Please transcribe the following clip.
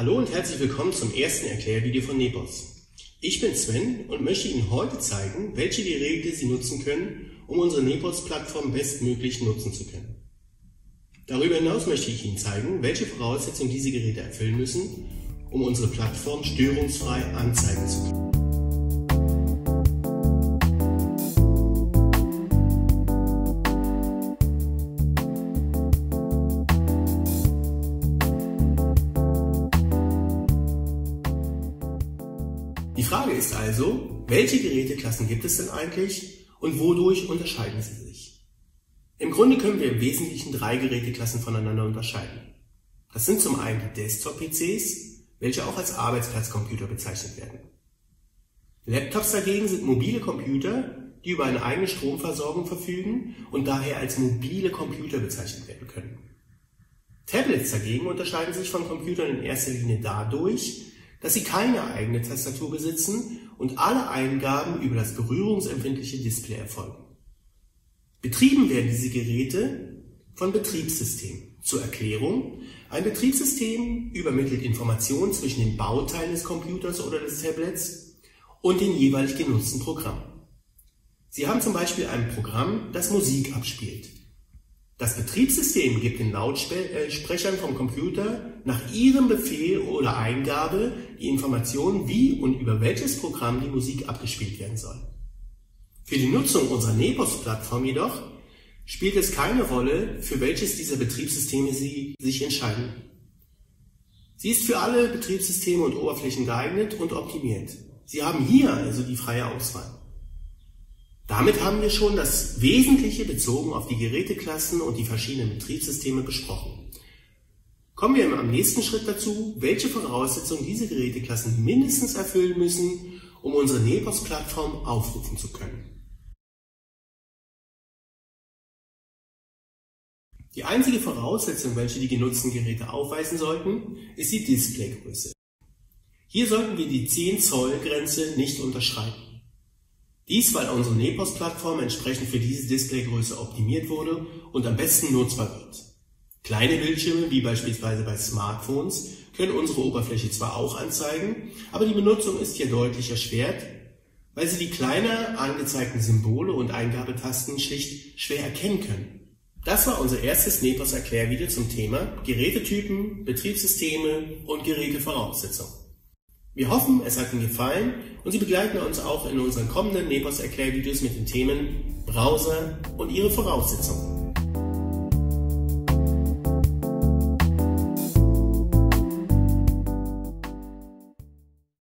Hallo und herzlich willkommen zum ersten Erklärvideo von Nepos. Ich bin Sven und möchte Ihnen heute zeigen, welche Geräte Sie nutzen können, um unsere Nepos-Plattform bestmöglich nutzen zu können. Darüber hinaus möchte ich Ihnen zeigen, welche Voraussetzungen diese Geräte erfüllen müssen, um unsere Plattform störungsfrei anzeigen zu können. Ist also, welche Geräteklassen gibt es denn eigentlich und wodurch unterscheiden sie sich? Im Grunde können wir im Wesentlichen drei Geräteklassen voneinander unterscheiden. Das sind zum einen die Desktop-PCs, welche auch als Arbeitsplatzcomputer bezeichnet werden. Laptops dagegen sind mobile Computer, die über eine eigene Stromversorgung verfügen und daher als mobile Computer bezeichnet werden können. Tablets dagegen unterscheiden sich von Computern in erster Linie dadurch, dass sie keine eigene Tastatur besitzen und alle Eingaben über das berührungsempfindliche Display erfolgen. Betrieben werden diese Geräte von Betriebssystemen. Zur Erklärung, ein Betriebssystem übermittelt Informationen zwischen den Bauteilen des Computers oder des Tablets und den jeweilig genutzten Programmen. Sie haben zum Beispiel ein Programm, das Musik abspielt. Das Betriebssystem gibt den Lautsprechern vom Computer nach ihrem Befehl oder Eingabe die Information, wie und über welches Programm die Musik abgespielt werden soll. Für die Nutzung unserer Nepos-Plattform jedoch spielt es keine Rolle, für welches dieser Betriebssysteme Sie sich entscheiden. Sie ist für alle Betriebssysteme und Oberflächen geeignet und optimiert. Sie haben hier also die freie Auswahl. Damit haben wir schon das Wesentliche bezogen auf die Geräteklassen und die verschiedenen Betriebssysteme besprochen. Kommen wir am nächsten Schritt dazu, welche Voraussetzungen diese Geräteklassen mindestens erfüllen müssen, um unsere Nepos-Plattform aufrufen zu können. Die einzige Voraussetzung, welche die genutzten Geräte aufweisen sollten, ist die Displaygröße. Hier sollten wir die 10 Zoll Grenze nicht unterschreiten. Dies, weil unsere Nepos-Plattform entsprechend für diese Displaygröße optimiert wurde und am besten nutzbar wird. Kleine Bildschirme, wie beispielsweise bei Smartphones, können unsere Oberfläche zwar auch anzeigen, aber die Benutzung ist hier deutlich erschwert, weil sie die kleiner angezeigten Symbole und Eingabetasten schlicht schwer erkennen können. Das war unser erstes Nepos-Erklärvideo zum Thema Gerätetypen, Betriebssysteme und Gerätevoraussetzungen. Wir hoffen, es hat Ihnen gefallen und Sie begleiten uns auch in unseren kommenden Nepos Erklärvideos mit den Themen Browser und ihre Voraussetzungen.